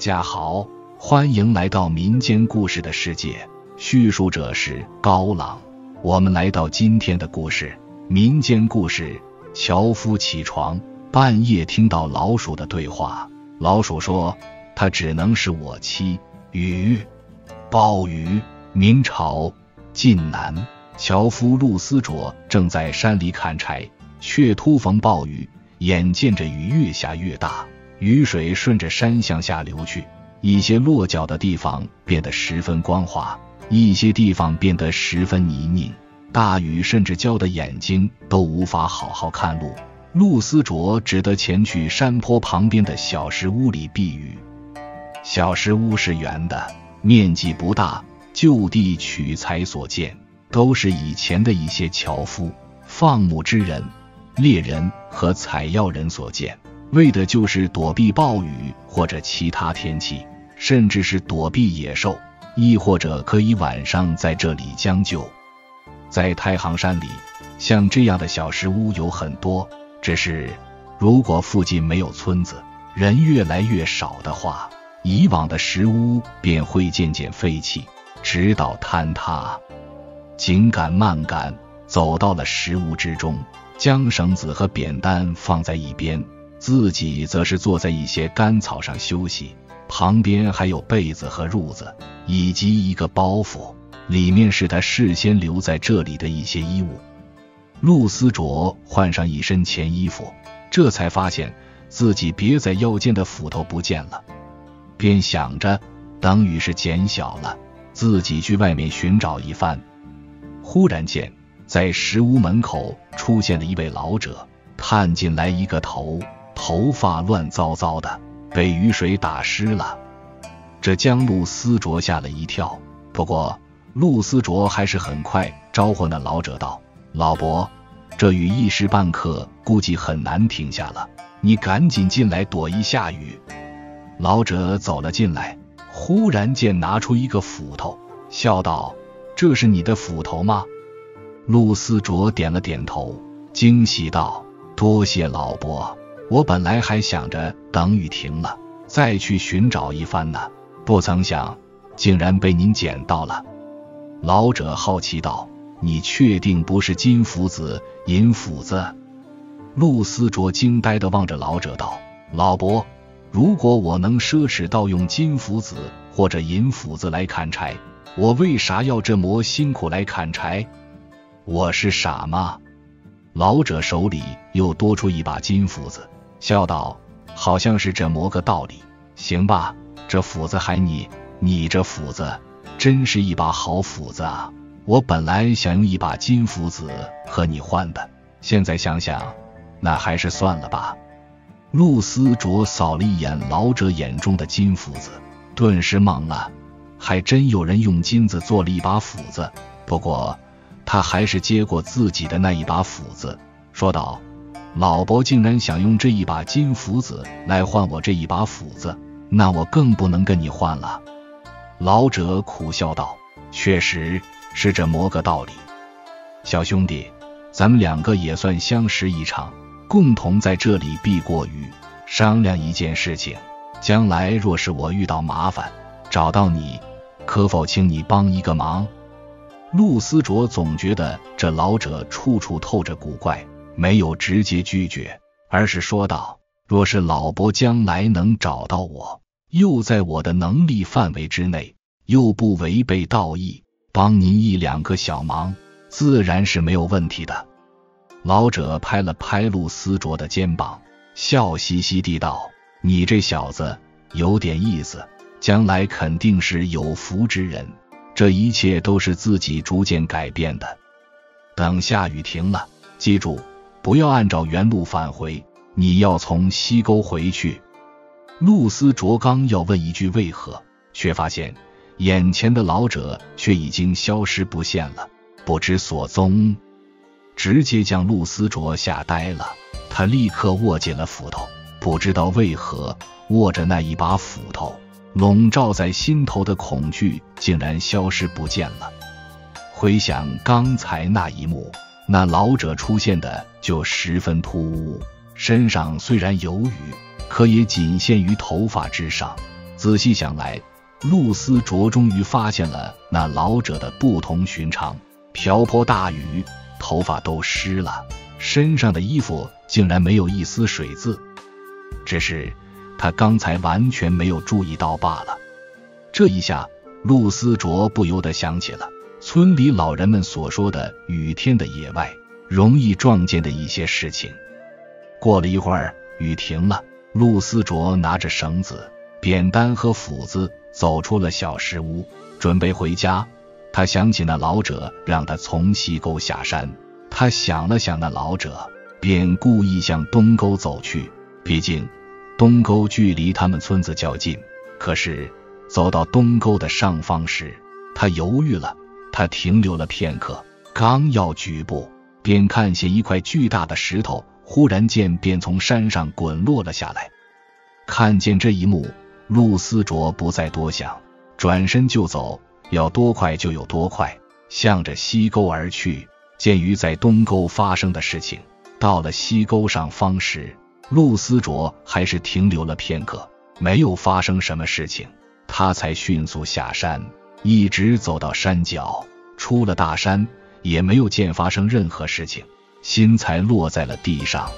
家好，欢迎来到民间故事的世界。叙述者是高朗。我们来到今天的故事，民间故事：樵夫起床，半夜听到老鼠的对话。老鼠说：“它只能是我妻。”雨，暴雨。明朝晋南，樵夫陆思卓正在山里砍柴，却突逢暴雨，眼见着雨越下越大。雨水顺着山向下流去，一些落脚的地方变得十分光滑，一些地方变得十分泥泞。大雨甚至浇得眼睛都无法好好看路。陆思卓只得前去山坡旁边的小石屋里避雨。小石屋是圆的，面积不大，就地取材所建，都是以前的一些樵夫、放牧之人、猎人和采药人所建。为的就是躲避暴雨或者其他天气，甚至是躲避野兽，亦或者可以晚上在这里将就。在太行山里，像这样的小石屋有很多，只是如果附近没有村子，人越来越少的话，以往的石屋便会渐渐废弃，直到坍塌。紧赶慢赶，走到了石屋之中，将绳子和扁担放在一边。自己则是坐在一些干草上休息，旁边还有被子和褥子，以及一个包袱，里面是他事先留在这里的一些衣物。陆思卓换上一身前衣服，这才发现自己别在腰间的斧头不见了，便想着等雨是减小了，自己去外面寻找一番。忽然间，在石屋门口出现了一位老者，探进来一个头。头发乱糟糟的，被雨水打湿了，这将陆思卓吓了一跳。不过陆思卓还是很快招呼那老者道：“老伯，这雨一时半刻估计很难停下了，你赶紧进来躲一下雨。”老者走了进来，忽然间拿出一个斧头，笑道：“这是你的斧头吗？”陆思卓点了点头，惊喜道：“多谢老伯。”我本来还想着等雨停了再去寻找一番呢，不曾想竟然被您捡到了。老者好奇道：“你确定不是金斧子、银斧子？”陆思卓惊呆的望着老者道：“老伯，如果我能奢侈到用金斧子或者银斧子来砍柴，我为啥要这么辛苦来砍柴？我是傻吗？”老者手里又多出一把金斧子。笑道：“好像是这么个道理。行吧，这斧子还你，你这斧子真是一把好斧子啊！我本来想用一把金斧子和你换的，现在想想，那还是算了吧。”陆思卓扫了一眼老者眼中的金斧子，顿时懵了。还真有人用金子做了一把斧子。不过，他还是接过自己的那一把斧子，说道。老伯竟然想用这一把金斧子来换我这一把斧子，那我更不能跟你换了。老者苦笑道：“确实是这么个道理。小兄弟，咱们两个也算相识一场，共同在这里避过雨，商量一件事情。将来若是我遇到麻烦，找到你，可否请你帮一个忙？”陆思卓总觉得这老者处处透着古怪。没有直接拒绝，而是说道：“若是老伯将来能找到我，又在我的能力范围之内，又不违背道义，帮您一两个小忙，自然是没有问题的。”老者拍了拍陆思卓的肩膀，笑嘻嘻地道：“你这小子有点意思，将来肯定是有福之人。这一切都是自己逐渐改变的。等下雨停了，记住。”不要按照原路返回，你要从西沟回去。陆思卓刚要问一句为何，却发现眼前的老者却已经消失不见了，不知所踪，直接将陆思卓吓呆了。他立刻握紧了斧头，不知道为何握着那一把斧头，笼罩在心头的恐惧竟然消失不见了。回想刚才那一幕。那老者出现的就十分突兀，身上虽然有雨，可也仅限于头发之上。仔细想来，陆思卓终于发现了那老者的不同寻常。瓢泼大雨，头发都湿了，身上的衣服竟然没有一丝水渍，只是他刚才完全没有注意到罢了。这一下，陆思卓不由得想起了村里老人们所说的雨天的野外容易撞见的一些事情。过了一会儿，雨停了，陆思卓拿着绳子、扁担和斧子走出了小石屋，准备回家。他想起那老者让他从西沟下山，他想了想那老者，便故意向东沟走去。毕竟东沟距离他们村子较近。可是走到东沟的上方时，他犹豫了。他停留了片刻，刚要举步，便看见一块巨大的石头，忽然间便从山上滚落了下来。看见这一幕，陆思卓不再多想，转身就走。要多快就有多快，向着西沟而去。鉴于在东沟发生的事情，到了西沟上方时，陆思卓还是停留了片刻，没有发生什么事情，他才迅速下山，一直走到山脚，出了大山，也没有见发生任何事情，心才落在了地上。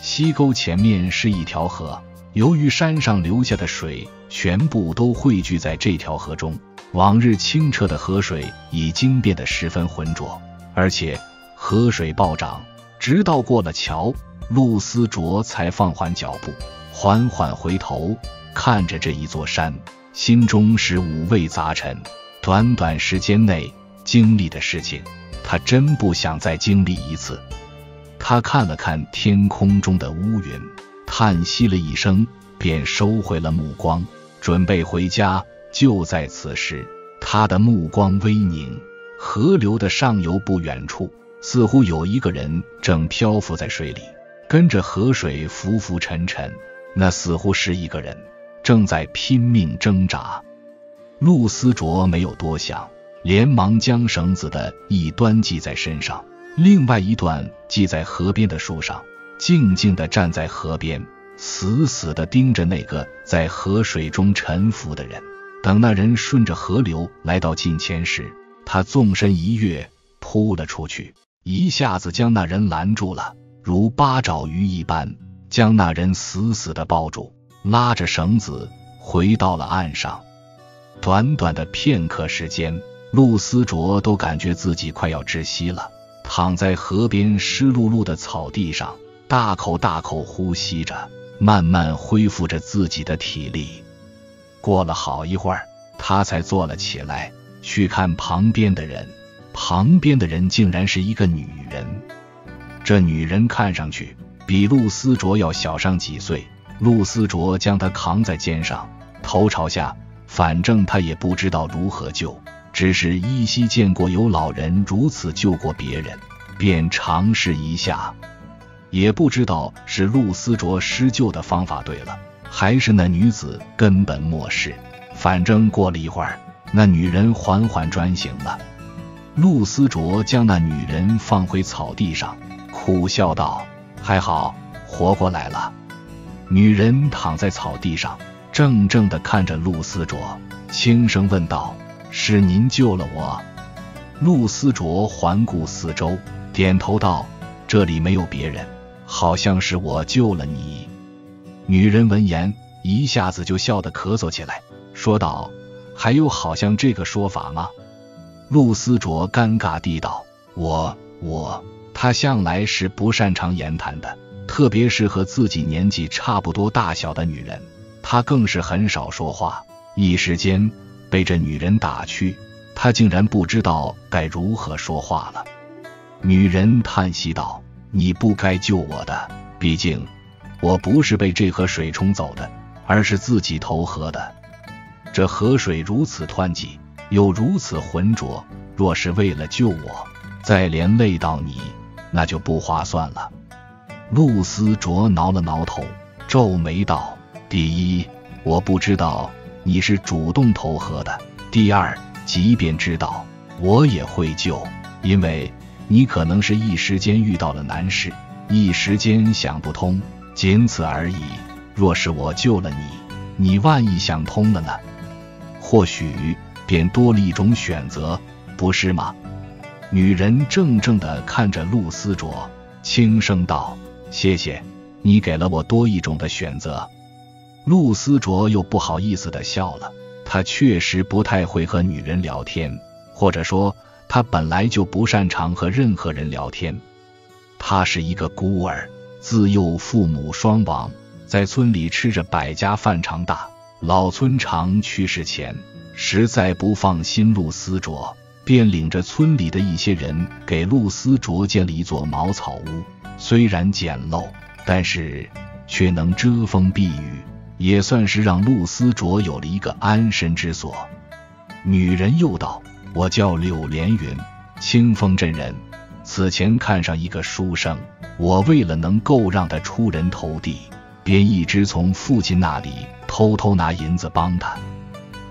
西沟前面是一条河，由于山上流下的水全部都汇聚在这条河中。往日清澈的河水已经变得十分浑浊，而且河水暴涨，直到过了桥，陆思卓才放缓脚步，缓缓回头看着这一座山，心中是五味杂陈。短短时间内经历的事情，他真不想再经历一次。他看了看天空中的乌云，叹息了一声，便收回了目光，准备回家。就在此时，他的目光微凝，河流的上游不远处，似乎有一个人正漂浮在水里，跟着河水浮浮沉沉。那似乎是一个人正在拼命挣扎。陆思卓没有多想，连忙将绳子的一端系在身上，另外一段系在河边的树上，静静地站在河边，死死地盯着那个在河水中沉浮的人。等那人顺着河流来到近前时，他纵身一跃，扑了出去，一下子将那人拦住了，如八爪鱼一般将那人死死地抱住，拉着绳子回到了岸上。短短的片刻时间，陆思卓都感觉自己快要窒息了，躺在河边湿漉漉的草地上，大口大口呼吸着，慢慢恢复着自己的体力。过了好一会儿，他才坐了起来，去看旁边的人。旁边的人竟然是一个女人。这女人看上去比陆思卓要小上几岁。陆思卓将她扛在肩上，头朝下，反正他也不知道如何救，只是依稀见过有老人如此救过别人，便尝试一下。也不知道是陆思卓施救的方法对了。还是那女子根本漠视。反正过了一会儿，那女人缓缓转醒了。陆思卓将那女人放回草地上，苦笑道：“还好，活过来了。”女人躺在草地上，怔怔地看着陆思卓，轻声问道：“是您救了我？”陆思卓环顾四周，点头道：“这里没有别人，好像是我救了你。”女人闻言，一下子就笑得咳嗽起来，说道：“还有好像这个说法吗？”陆思卓尴尬地道：“我我……他向来是不擅长言谈的，特别是和自己年纪差不多大小的女人，他更是很少说话。一时间被这女人打趣，他竟然不知道该如何说话了。”女人叹息道：“你不该救我的，毕竟……”我不是被这河水冲走的，而是自己投河的。这河水如此湍急，又如此浑浊，若是为了救我，再连累到你，那就不划算了。陆思卓挠了挠头，皱眉道：“第一，我不知道你是主动投河的；第二，即便知道，我也会救，因为你可能是一时间遇到了难事，一时间想不通。”仅此而已。若是我救了你，你万一想通了呢？或许便多了一种选择，不是吗？女人怔怔地看着陆思卓，轻声道：“谢谢，你给了我多一种的选择。”陆思卓又不好意思地笑了。他确实不太会和女人聊天，或者说他本来就不擅长和任何人聊天。他是一个孤儿，自幼父母双亡，在村里吃着百家饭长大。老村长去世前，实在不放心陆思卓，便领着村里的一些人给陆思卓建了一座茅草屋。虽然简陋，但是却能遮风避雨。也算是让陆思卓有了一个安身之所。女人又道：“我叫柳连云，清风镇人。此前看上一个书生，我为了能够让他出人头地，便一直从父亲那里偷偷拿银子帮他。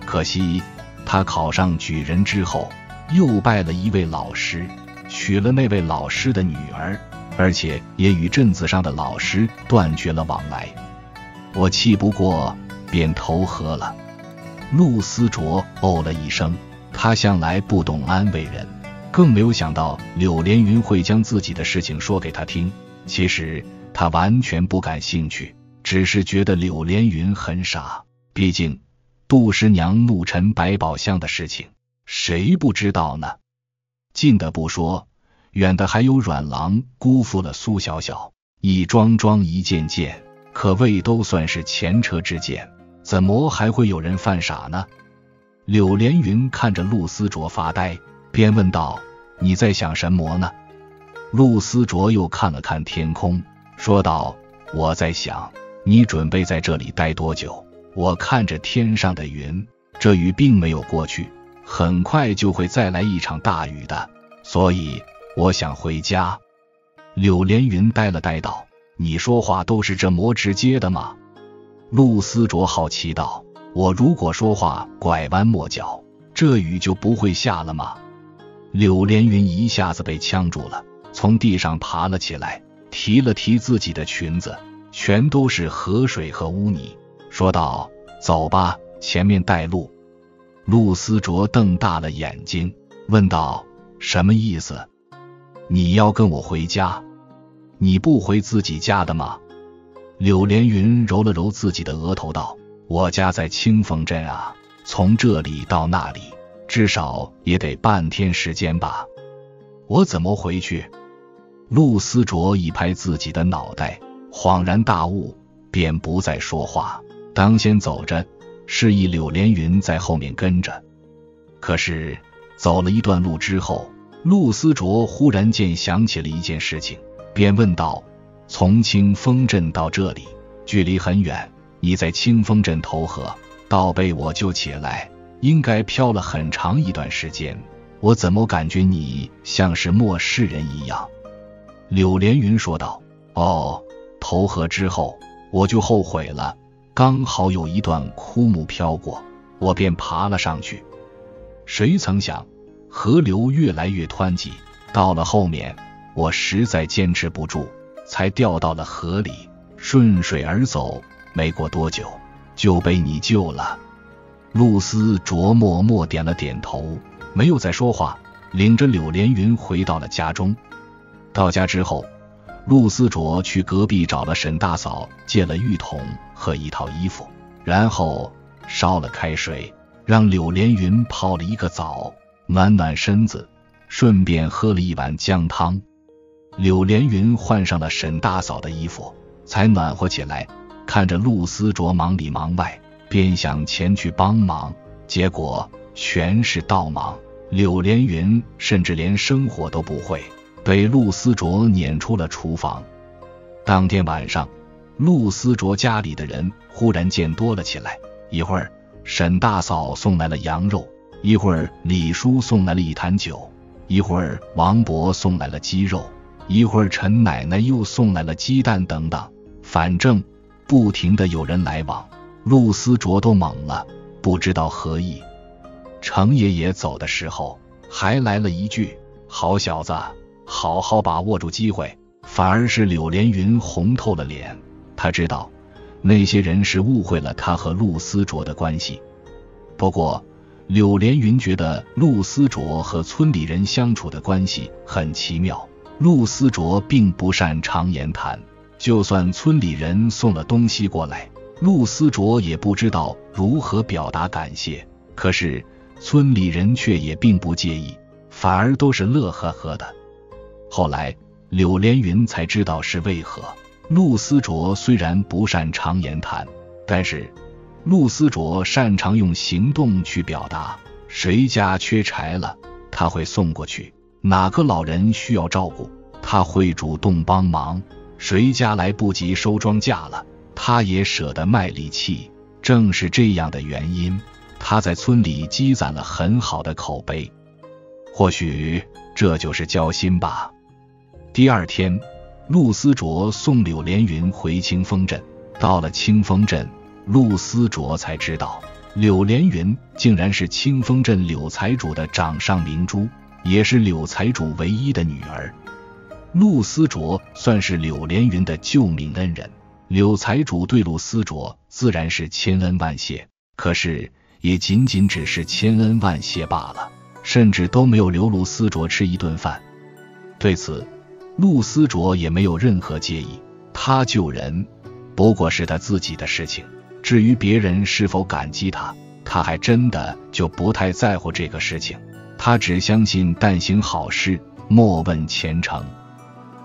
可惜他考上举人之后，又拜了一位老师，娶了那位老师的女儿，而且也与镇子上的老师断绝了往来。”我气不过，便投河了。陆思卓哦了一声，他向来不懂安慰人，更没有想到柳连云会将自己的事情说给他听。其实他完全不感兴趣，只是觉得柳连云很傻。毕竟杜十娘怒沉百宝箱的事情，谁不知道呢？近的不说，远的还有阮郎辜负了苏小小，一桩桩一件件。可谓都算是前车之鉴，怎么还会有人犯傻呢？柳连云看着陆思卓发呆，便问道：“你在想什么呢？”陆思卓又看了看天空，说道：“我在想，你准备在这里待多久？我看着天上的云，这雨并没有过去，很快就会再来一场大雨的，所以我想回家。”柳连云呆了呆道。你说话都是这么直接的吗？陆思卓好奇道：“我如果说话拐弯抹角，这雨就不会下了吗？”柳连云一下子被呛住了，从地上爬了起来，提了提自己的裙子，全都是河水和污泥，说道：“走吧，前面带路。”陆思卓瞪大了眼睛，问道：“什么意思？你要跟我回家？”你不回自己家的吗？柳连云揉了揉自己的额头，道：“我家在清风镇啊，从这里到那里，至少也得半天时间吧。我怎么回去？”陆思卓一拍自己的脑袋，恍然大悟，便不再说话，当先走着，示意柳连云在后面跟着。可是走了一段路之后，陆思卓忽然间想起了一件事情。便问道：“从清风镇到这里，距离很远。你在清风镇投河，倒被我救起来，应该漂了很长一段时间。我怎么感觉你像是末世人一样？”柳连云说道：“哦，投河之后，我就后悔了。刚好有一段枯木飘过，我便爬了上去。谁曾想，河流越来越湍急，到了后面。”我实在坚持不住，才掉到了河里，顺水而走。没过多久，就被你救了。陆思卓默默点了点头，没有再说话，领着柳连云回到了家中。到家之后，陆思卓去隔壁找了沈大嫂，借了浴桶和一套衣服，然后烧了开水，让柳连云泡了一个澡，暖暖身子，顺便喝了一碗姜汤。柳连云换上了沈大嫂的衣服，才暖和起来。看着陆思卓忙里忙外，便想前去帮忙，结果全是倒忙。柳连云甚至连生火都不会，被陆思卓撵出了厨房。当天晚上，陆思卓家里的人忽然见多了起来。一会儿，沈大嫂送来了羊肉；一会儿，李叔送来了一坛酒；一会儿，王伯送来了鸡肉。一会儿，陈奶奶又送来了鸡蛋等等，反正不停的有人来往。陆思卓都懵了，不知道何意。程爷爷走的时候还来了一句：“好小子，好好把握住机会。”反而是柳连云红透了脸，他知道那些人是误会了他和陆思卓的关系。不过，柳连云觉得陆思卓和村里人相处的关系很奇妙。陆思卓并不擅长言谈，就算村里人送了东西过来，陆思卓也不知道如何表达感谢。可是村里人却也并不介意，反而都是乐呵呵的。后来柳连云才知道是为何。陆思卓虽然不擅长言谈，但是陆思卓擅长用行动去表达。谁家缺柴了，他会送过去。哪个老人需要照顾，他会主动帮忙；谁家来不及收庄稼了，他也舍得卖力气。正是这样的原因，他在村里积攒了很好的口碑。或许这就是交心吧。第二天，陆思卓送柳连云回清风镇。到了清风镇，陆思卓才知道，柳连云竟然是清风镇柳财主的掌上明珠。也是柳财主唯一的女儿，陆思卓算是柳连云的救命恩人。柳财主对陆思卓自然是千恩万谢，可是也仅仅只是千恩万谢罢了，甚至都没有留陆思卓吃一顿饭。对此，陆思卓也没有任何介意。他救人不过是他自己的事情，至于别人是否感激他，他还真的就不太在乎这个事情。他只相信但行好事，莫问前程。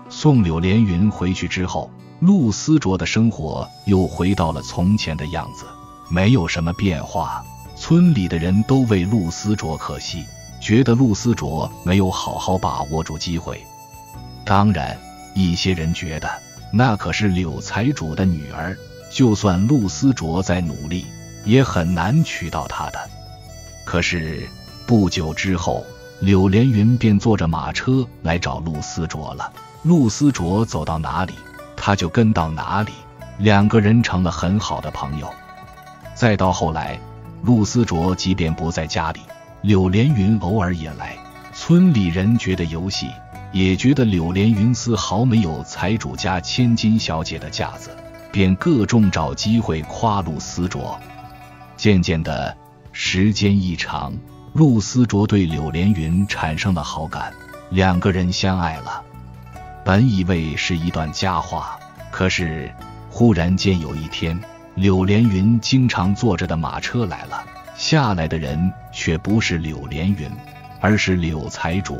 送柳连云回去之后，陆思卓的生活又回到了从前的样子，没有什么变化。村里的人都为陆思卓可惜，觉得陆思卓没有好好把握住机会。当然，一些人觉得那可是柳财主的女儿，就算陆思卓再努力，也很难娶到她的。可是。不久之后，柳连云便坐着马车来找陆思卓了。陆思卓走到哪里，他就跟到哪里，两个人成了很好的朋友。再到后来，陆思卓即便不在家里，柳连云偶尔也来。村里人觉得游戏，也觉得柳连云丝毫没有财主家千金小姐的架子，便各种找机会夸陆思卓。渐渐的，时间一长。陆思卓对柳连云产生了好感，两个人相爱了。本以为是一段佳话，可是忽然间有一天，柳连云经常坐着的马车来了，下来的人却不是柳连云，而是柳财主。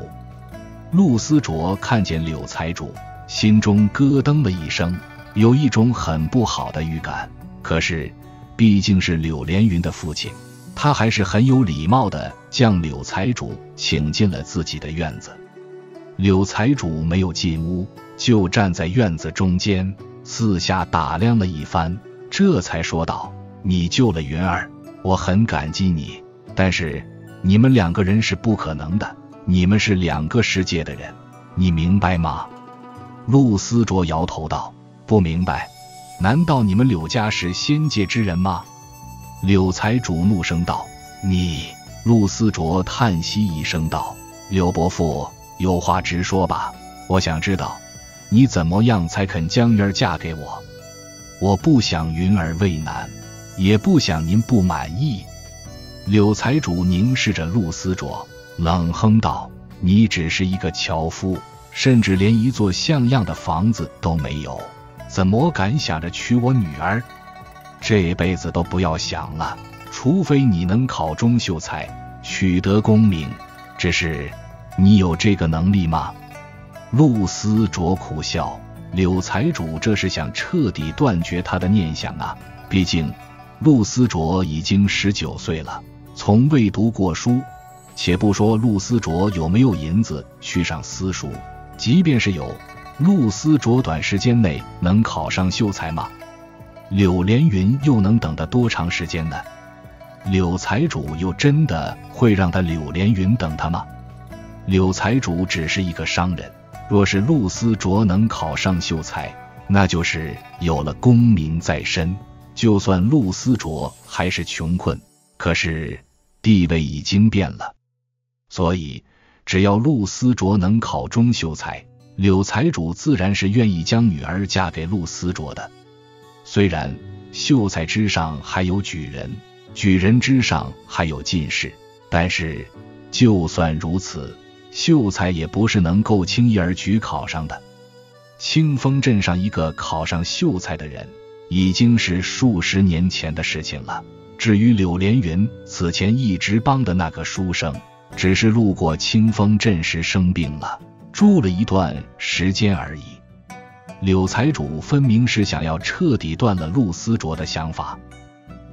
陆思卓看见柳财主，心中咯噔了一声，有一种很不好的预感。可是，毕竟是柳连云的父亲。他还是很有礼貌的将柳财主请进了自己的院子。柳财主没有进屋，就站在院子中间，四下打量了一番，这才说道：“你救了云儿，我很感激你。但是你们两个人是不可能的，你们是两个世界的人，你明白吗？”陆思卓摇头道：“不明白。难道你们柳家是仙界之人吗？”柳财主怒声道：“你！”陆思卓叹息一声道：“柳伯父，有话直说吧。我想知道，你怎么样才肯将云儿嫁给我？我不想云儿为难，也不想您不满意。”柳财主凝视着陆思卓，冷哼道：“你只是一个樵夫，甚至连一座像样的房子都没有，怎么敢想着娶我女儿？”这辈子都不要想了，除非你能考中秀才，取得功名。只是，你有这个能力吗？陆思卓苦笑，柳财主这是想彻底断绝他的念想啊！毕竟，陆思卓已经十九岁了，从未读过书。且不说陆思卓有没有银子去上私塾，即便是有，陆思卓短时间内能考上秀才吗？柳连云又能等得多长时间呢？柳财主又真的会让他柳连云等他吗？柳财主只是一个商人，若是陆思卓能考上秀才，那就是有了功名在身。就算陆思卓还是穷困，可是地位已经变了。所以，只要陆思卓能考中秀才，柳财主自然是愿意将女儿嫁给陆思卓的。虽然秀才之上还有举人，举人之上还有进士。但是，就算如此，秀才也不是能够轻易而举考上的。清风镇上一个考上秀才的人，已经是数十年前的事情了。至于柳连云此前一直帮的那个书生，只是路过清风镇时生病了，住了一段时间而已。柳财主分明是想要彻底断了陆思卓的想法，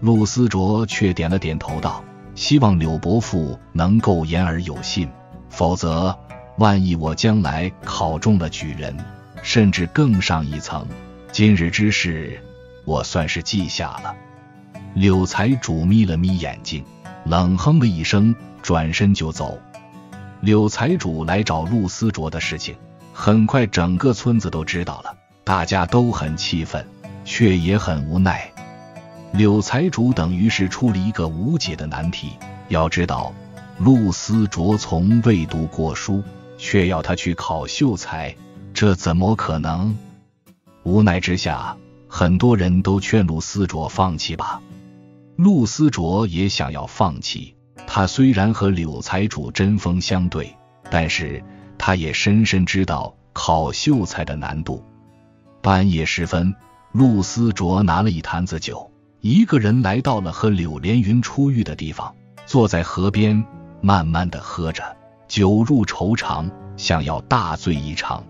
陆思卓却点了点头道：“希望柳伯父能够言而有信，否则万一我将来考中了举人。”甚至更上一层，今日之事，我算是记下了。柳财主眯了眯眼睛，冷哼了一声，转身就走。柳财主来找陆思卓的事情，很快整个村子都知道了，大家都很气愤，却也很无奈。柳财主等于是出了一个无解的难题。要知道，陆思卓从未读过书，却要他去考秀才。这怎么可能？无奈之下，很多人都劝陆思卓放弃吧。陆思卓也想要放弃。他虽然和柳财主针锋相对，但是他也深深知道考秀才的难度。半夜时分，陆思卓拿了一坛子酒，一个人来到了和柳连云出狱的地方，坐在河边，慢慢的喝着酒入愁肠，想要大醉一场。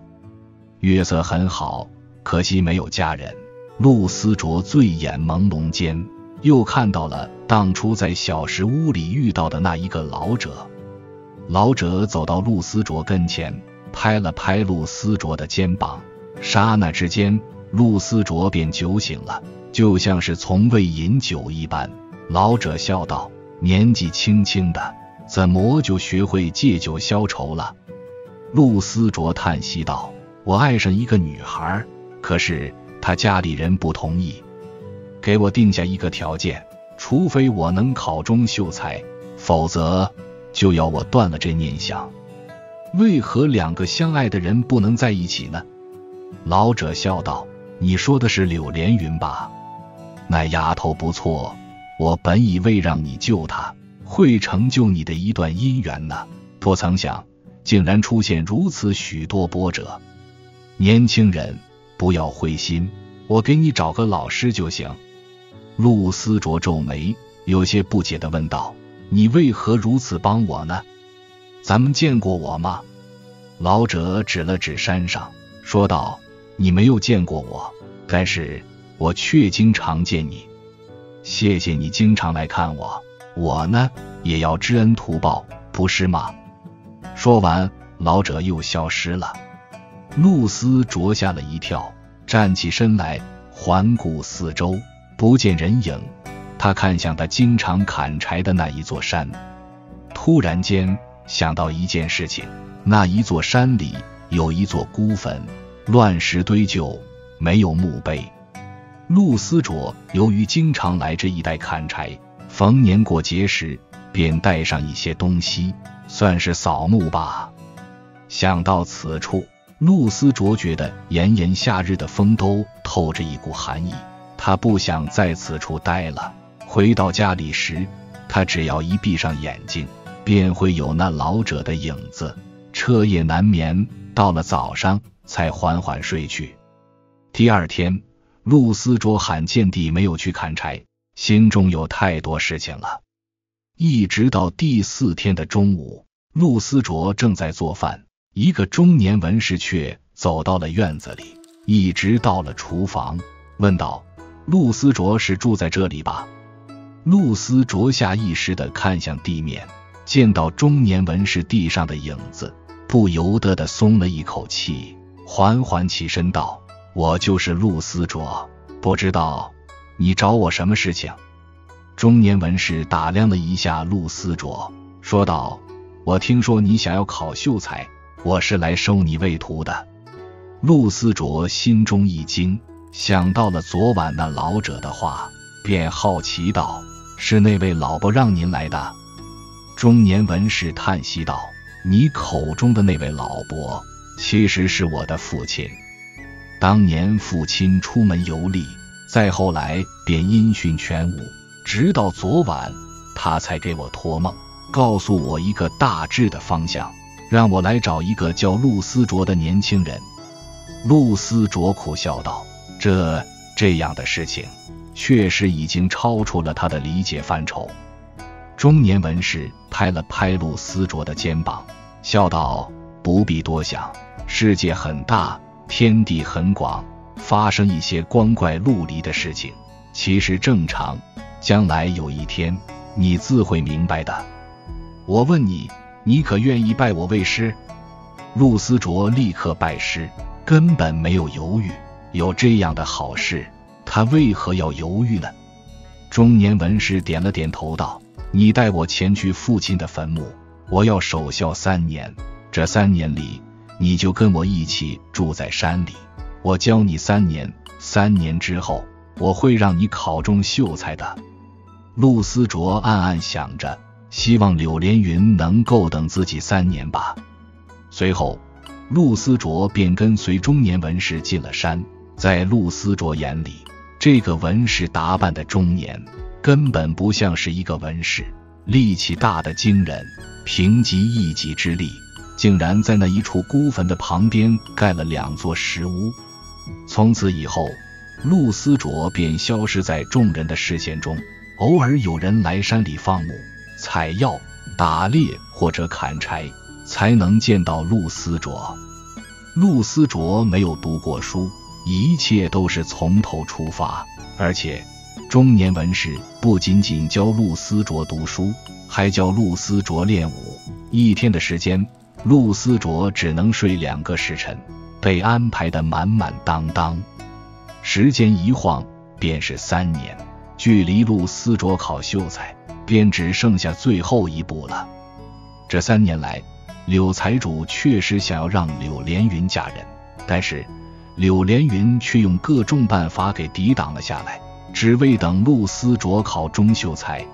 月色很好，可惜没有佳人。陆思卓醉眼朦胧间，又看到了当初在小石屋里遇到的那一个老者。老者走到陆思卓跟前，拍了拍陆思卓的肩膀。刹那之间，陆思卓便酒醒了，就像是从未饮酒一般。老者笑道：“年纪轻轻的，怎么就学会借酒消愁了？”陆思卓叹息道。我爱上一个女孩，可是她家里人不同意，给我定下一个条件：除非我能考中秀才，否则就要我断了这念想。为何两个相爱的人不能在一起呢？老者笑道：“你说的是柳连云吧？那丫头不错，我本以为让你救她，会成就你的一段姻缘呢，不曾想竟然出现如此许多波折。”年轻人，不要灰心，我给你找个老师就行。陆思卓皱眉，有些不解的问道：“你为何如此帮我呢？咱们见过我吗？”老者指了指山上，说道：“你没有见过我，但是我却经常见你。谢谢你经常来看我，我呢也要知恩图报，不是吗？”说完，老者又消失了。陆思卓吓了一跳，站起身来，环顾四周，不见人影。他看向他经常砍柴的那一座山，突然间想到一件事情：那一座山里有一座孤坟，乱石堆就，没有墓碑。陆思卓由于经常来这一带砍柴，逢年过节时便带上一些东西，算是扫墓吧。想到此处。陆思卓觉得炎炎夏日的风都透着一股寒意，他不想在此处待了。回到家里时，他只要一闭上眼睛，便会有那老者的影子，彻夜难眠。到了早上，才缓缓睡去。第二天，陆思卓罕见地没有去砍柴，心中有太多事情了。一直到第四天的中午，陆思卓正在做饭。一个中年文士却走到了院子里，一直到了厨房，问道：“陆思卓是住在这里吧？”陆思卓下意识的看向地面，见到中年文士地上的影子，不由得的松了一口气，缓缓起身道：“我就是陆思卓，不知道你找我什么事情？”中年文士打量了一下陆思卓，说道：“我听说你想要考秀才。”我是来收你为徒的。陆思卓心中一惊，想到了昨晚那老者的话，便好奇道：“是那位老伯让您来的？”中年文士叹息道：“你口中的那位老伯，其实是我的父亲。当年父亲出门游历，再后来便音讯全无，直到昨晚，他才给我托梦，告诉我一个大致的方向，让我来找一个叫陆思卓的年轻人。陆思卓苦笑道：“这这样的事情，确实已经超出了他的理解范畴。”中年文士拍了拍陆思卓的肩膀，笑道：“不必多想，世界很大，天地很广，发生一些光怪陆离的事情，其实正常。将来有一天，你自会明白的。我问你，你可愿意拜我为师？”陆思卓立刻拜师，根本没有犹豫。有这样的好事，他为何要犹豫呢？中年文士点了点头，道。你带我前去父亲的坟墓，我要守孝三年。这三年里，你就跟我一起住在山里。我教你三年，三年之后，我会让你考中秀才的。陆思卓暗暗想着，希望柳连云能够等自己三年吧。随后，陆思卓便跟随中年文士进了山。在陆思卓眼里，这个文士打扮的中年。根本不像是一个文士，力气大的惊人，凭藉一己之力，竟然在那一处孤坟的旁边盖了两座石屋。从此以后，陆思卓便消失在众人的视线中。偶尔有人来山里放牧、采药、打猎或者砍柴，才能见到陆思卓。陆思卓没有读过书，一切都是从头出发，而且。中年文士不仅仅教陆思卓读书，还教陆思卓练武。一天的时间，陆思卓只能睡两个时辰，被安排的满满当当。时间一晃，便是三年，距离陆思卓考秀才，便只剩下最后一步了。这三年来，柳财主确实想要让柳连云嫁人，但是柳连云却用各种办法给抵挡了下来。只为等陆思卓考中秀才，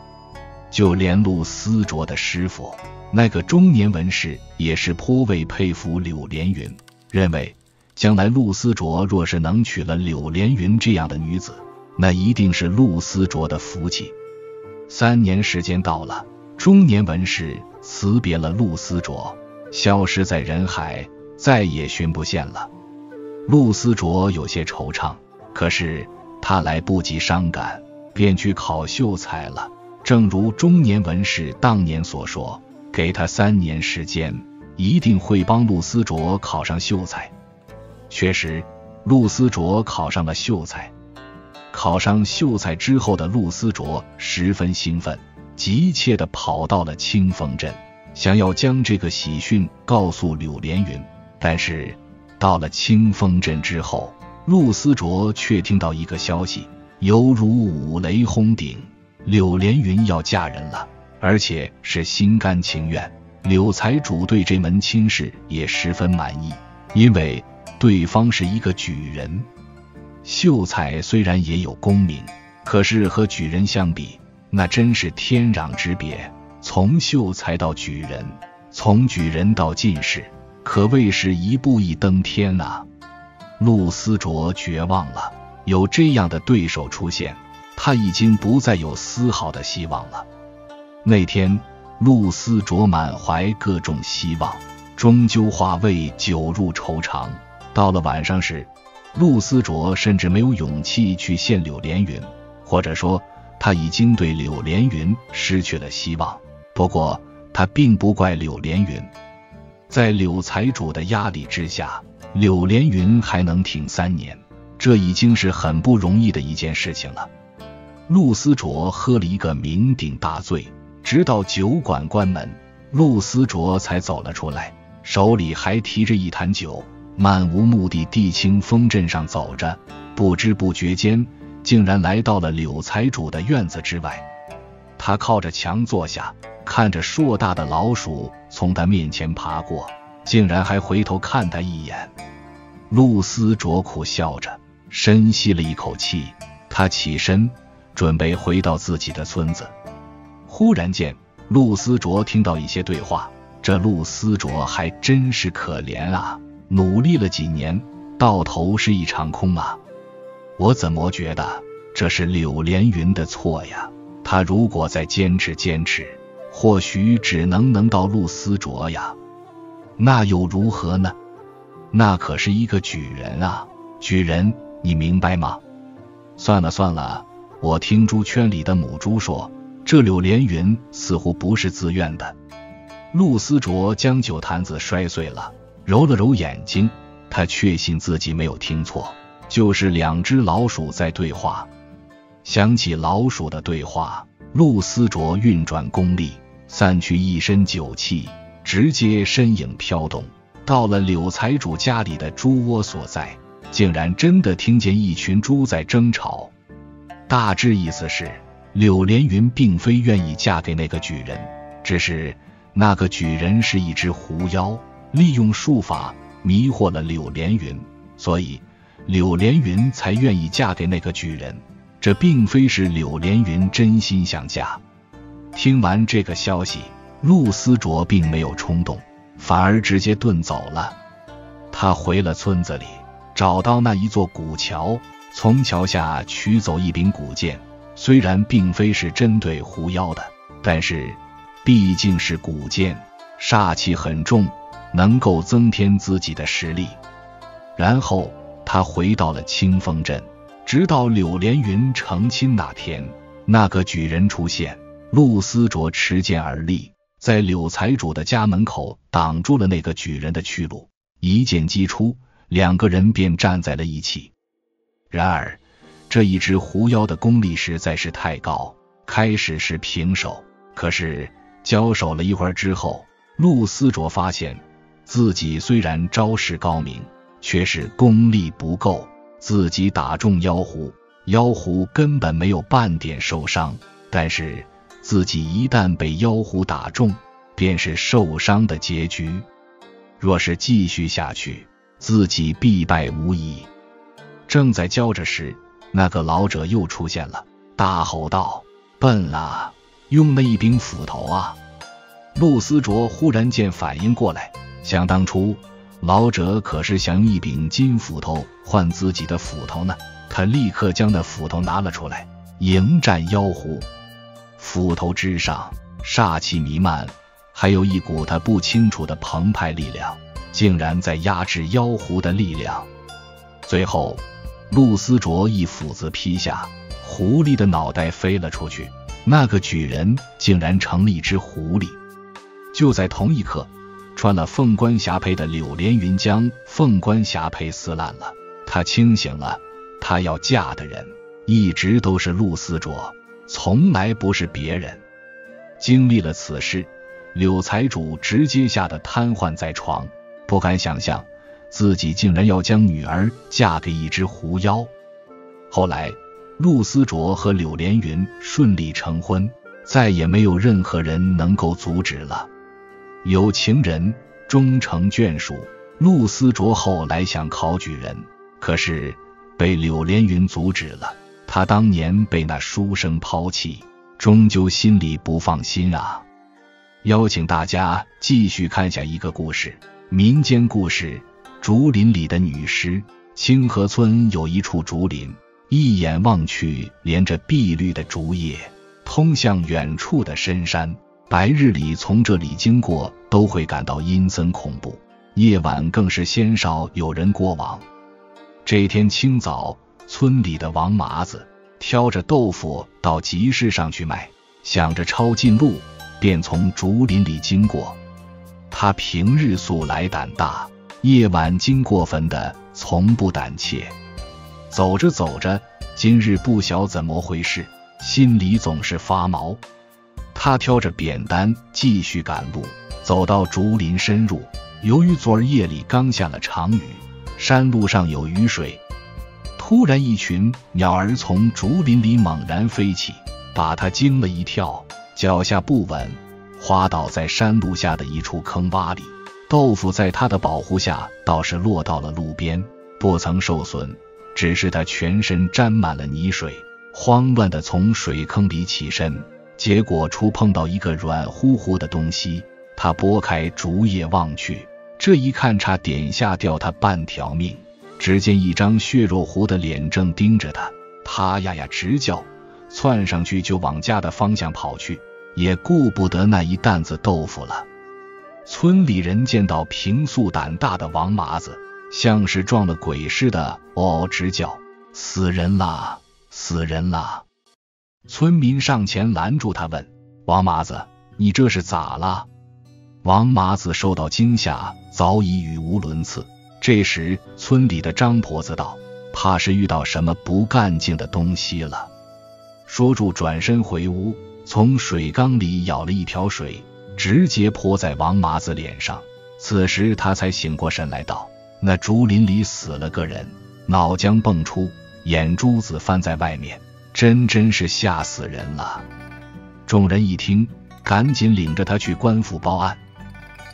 就连陆思卓的师傅那个中年文士也是颇为佩服柳连云，认为将来陆思卓若是能娶了柳连云这样的女子，那一定是陆思卓的福气。三年时间到了，中年文士辞别了陆思卓，消失在人海，再也寻不见了。陆思卓有些惆怅，可是。他来不及伤感，便去考秀才了。正如中年文士当年所说：“给他三年时间，一定会帮陆思卓考上秀才。”确实，陆思卓考上了秀才。考上秀才之后的陆思卓十分兴奋，急切地跑到了清风镇，想要将这个喜讯告诉柳连云。但是，到了清风镇之后，陆思卓却听到一个消息，犹如五雷轰顶：柳连云要嫁人了，而且是心甘情愿。柳财主对这门亲事也十分满意，因为对方是一个举人。秀才虽然也有功名，可是和举人相比，那真是天壤之别。从秀才到举人，从举人到进士，可谓是一步一登天啊！陆思卓绝望了，有这样的对手出现，他已经不再有丝毫的希望了。那天，陆思卓满怀各种希望，终究化为酒入愁肠。到了晚上时，陆思卓甚至没有勇气去见柳连云，或者说，他已经对柳连云失去了希望。不过，他并不怪柳连云，在柳财主的压力之下。柳连云还能挺三年，这已经是很不容易的一件事情了。陆思卓喝了一个酩酊大醉，直到酒馆关门，陆思卓才走了出来，手里还提着一坛酒，漫无目的地清风镇上走着，不知不觉间，竟然来到了柳财主的院子之外。他靠着墙坐下，看着硕大的老鼠从他面前爬过。竟然还回头看他一眼，陆思卓苦笑着，深吸了一口气。他起身，准备回到自己的村子。忽然间，陆思卓听到一些对话。这陆思卓还真是可怜啊！努力了几年，到头是一场空啊！我怎么觉得这是柳连云的错呀。他如果再坚持坚持，或许只能能到陆思卓呀。那又如何呢？那可是一个举人啊，举人，你明白吗？算了算了，我听猪圈里的母猪说，这柳连云似乎不是自愿的。陆思卓将酒坛子摔碎了，揉了揉眼睛，他确信自己没有听错，就是两只老鼠在对话。想起老鼠的对话，陆思卓运转功力，散去一身酒气，直接身影飘动，到了柳财主家里的猪窝所在，竟然真的听见一群猪在争吵。大致意思是，柳连云并非愿意嫁给那个举人，只是那个举人是一只狐妖，利用术法迷惑了柳连云，所以柳连云才愿意嫁给那个举人。这并非是柳连云真心想嫁。听完这个消息，陆思卓并没有冲动，反而直接遁走了。他回了村子里，找到那一座古桥，从桥下取走一柄古剑。虽然并非是针对狐妖的，但是毕竟是古剑，煞气很重，能够增添自己的实力。然后他回到了清风镇。直到柳连云成亲那天，那个举人出现，陆思卓持剑而立，在柳财主的家门口挡住了那个举人的去路，一剑击出，两个人便站在了一起。然而，这一只狐妖的功力实在是太高，开始是平手，可是交手了一会儿之后，陆思卓发现自己虽然招式高明，却是功力不够。自己打中妖狐，妖狐根本没有半点受伤。但是自己一旦被妖狐打中，便是受伤的结局。若是继续下去，自己必败无疑。正在交着时，那个老者又出现了，大吼道：“笨啊，用那一柄斧头啊！”陆思卓忽然间反应过来，想当初。老者可是想用一柄金斧头换自己的斧头呢。他立刻将那斧头拿了出来，迎战妖狐。斧头之上煞气弥漫，还有一股他不清楚的澎湃力量，竟然在压制妖狐的力量。最后，陆思卓一斧子劈下，狐狸的脑袋飞了出去。那个举人竟然成了一只狐狸。就在同一刻。穿了凤冠霞帔的柳连云将凤冠霞帔撕烂了，他清醒了，他要嫁的人一直都是陆思卓，从来不是别人。经历了此事，柳财主直接吓得瘫痪在床，不敢想象自己竟然要将女儿嫁给一只狐妖。后来，陆思卓和柳连云顺利成婚，再也没有任何人能够阻止了。有情人终成眷属。陆思卓后来想考举人，可是被柳连云阻止了。他当年被那书生抛弃，终究心里不放心啊。邀请大家继续看下一个故事，民间故事《竹林里的女尸》。清河村有一处竹林，一眼望去，连着碧绿的竹叶，通向远处的深山。白日里从这里经过都会感到阴森恐怖，夜晚更是鲜少有人过往。这天清早，村里的王麻子挑着豆腐到集市上去卖，想着抄近路，便从竹林里经过。他平日素来胆大，夜晚经过坟的从不胆怯。走着走着，今日不晓怎么回事，心里总是发毛。他挑着扁担继续赶路，走到竹林深入。由于昨儿夜里刚下了场雨，山路上有雨水。突然，一群鸟儿从竹林里猛然飞起，把他惊了一跳，脚下不稳，滑倒在山路下的一处坑洼里。豆腐在他的保护下，倒是落到了路边，不曾受损，只是他全身沾满了泥水，慌乱地从水坑里起身。结果触碰到一个软乎乎的东西，他拨开竹叶望去，这一看差点吓掉他半条命。只见一张血肉糊的脸正盯着他，他呀呀直叫，窜上去就往家的方向跑去，也顾不得那一担子豆腐了。村里人见到平素胆大的王麻子，像是撞了鬼似的，嗷嗷直叫：“死人啦！死人啦！”村民上前拦住他，问：“王麻子，你这是咋了？”王麻子受到惊吓，早已语无伦次。这时，村里的张婆子道：“怕是遇到什么不干净的东西了。”说住，转身回屋，从水缸里舀了一瓢水，直接泼在王麻子脸上。此时他才醒过神来，道：“那竹林里死了个人，脑浆迸出，眼珠子翻在外面，真真是吓死人了。”众人一听，赶紧领着他去官府报案。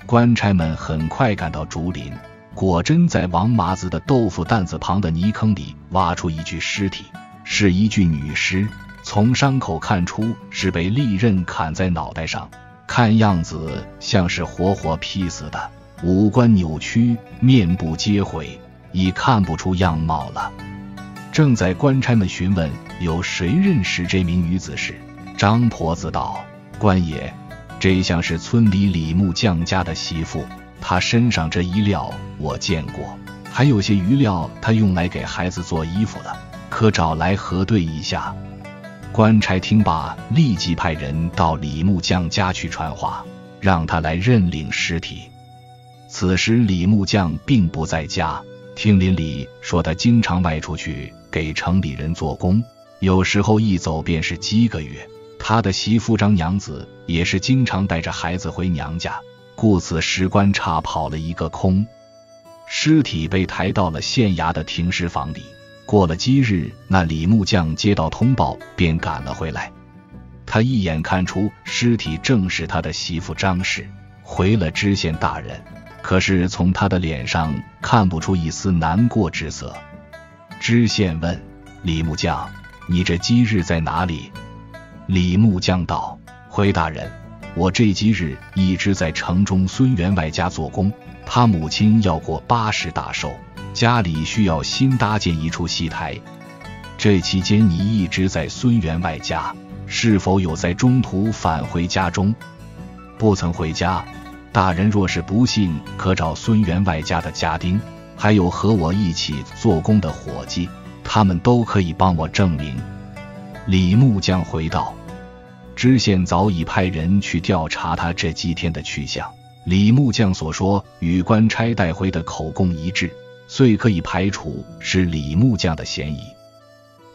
官差们很快赶到竹林。果真在王麻子的豆腐担子旁的泥坑里挖出一具尸体，是一具女尸。从伤口看出是被利刃砍在脑袋上，看样子像是活活劈死的。五官扭曲，面部皆毁，已看不出样貌了。正在官差们询问有谁认识这名女子时，张婆子道：“官爷，这像是村里李木匠家的媳妇。”他身上这衣料我见过，还有些余料，他用来给孩子做衣服了，可找来核对一下。官差听罢，立即派人到李木匠家去传话，让他来认领尸体。此时李木匠并不在家，听邻里说他经常外出去给城里人做工，有时候一走便是几个月。他的媳妇张娘子也是经常带着孩子回娘家。故此，石棺差跑了一个空，尸体被抬到了县衙的停尸房里。过了几日，那李木匠接到通报，便赶了回来。他一眼看出尸体正是他的媳妇张氏，回了知县大人。可是从他的脸上看不出一丝难过之色。知县问李木匠：“你这几日在哪里？”李木匠道：“回大人。”我这几日一直在城中孙员外家做工，他母亲要过八十大寿，家里需要新搭建一处戏台。这期间你一直在孙员外家，是否有在中途返回家中？不曾回家。大人若是不信，可找孙员外家的家丁，还有和我一起做工的伙计，他们都可以帮我证明。李木匠回道。知县早已派人去调查他这几天的去向。李木匠所说与官差带回的口供一致，遂可以排除是李木匠的嫌疑。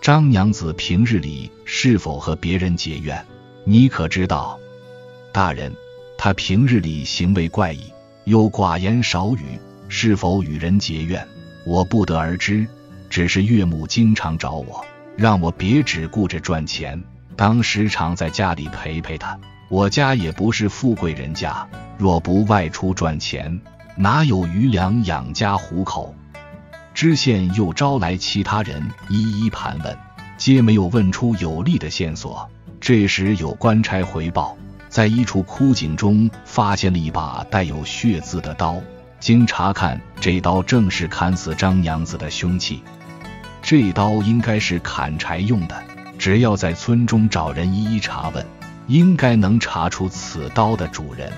张娘子平日里是否和别人结怨，你可知道？大人，她平日里行为怪异，又寡言少语，是否与人结怨，我不得而知。只是岳母经常找我，让我别只顾着赚钱。当时常在家里陪陪他。我家也不是富贵人家，若不外出赚钱，哪有余粮养家糊口？知县又招来其他人一一盘问，皆没有问出有力的线索。这时有官差回报，在一处枯井中发现了一把带有血渍的刀。经查看，这刀正是砍死张娘子的凶器。这刀应该是砍柴用的。只要在村中找人一一查问，应该能查出此刀的主人。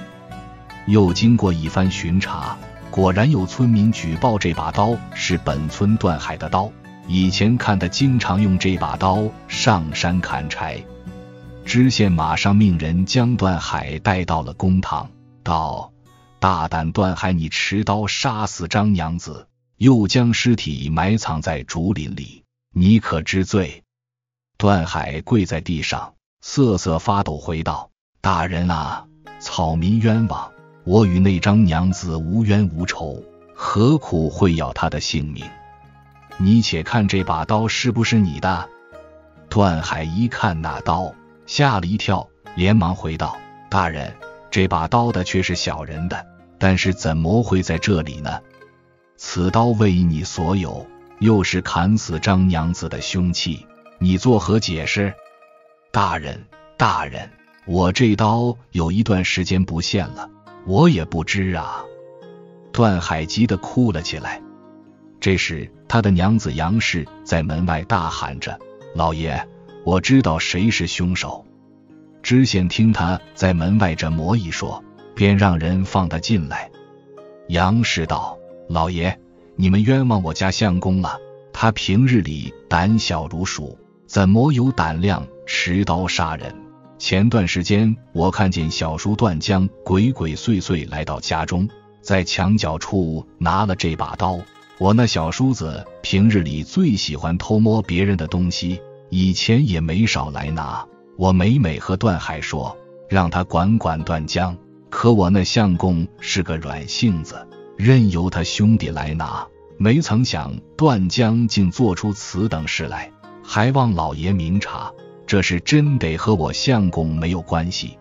又经过一番巡查，果然有村民举报这把刀是本村段海的刀。以前看他经常用这把刀上山砍柴。知县马上命人将段海带到了公堂，道：“大胆段海，你持刀杀死张娘子，又将尸体埋藏在竹林里，你可知罪？”段海跪在地上，瑟瑟发抖，回道：“大人啊，草民冤枉！我与那张娘子无冤无仇，何苦会要她的性命？你且看这把刀是不是你的？”段海一看那刀，吓了一跳，连忙回道：“大人，这把刀的却是小人的，但是怎么会在这里呢？此刀为你所有，又是砍死张娘子的凶器。”你作何解释？大人，大人，我这刀有一段时间不现了，我也不知啊。段海急得哭了起来。这时，他的娘子杨氏在门外大喊着：“老爷，我知道谁是凶手。”知县听他在门外这么一说，便让人放他进来。杨氏道：“老爷，你们冤枉我家相公了。他平日里胆小如鼠，怎么有胆量持刀杀人？前段时间我看见小叔段江鬼鬼祟祟来到家中，在墙角处拿了这把刀。我那小叔子平日里最喜欢偷摸别人的东西，以前也没少来拿。我每每和段海说，让他管管段江。”可我那相公是个软性子，任由他兄弟来拿。没曾想段江竟做出此等事来，还望老爷明察。这事真得和我相公没有关系。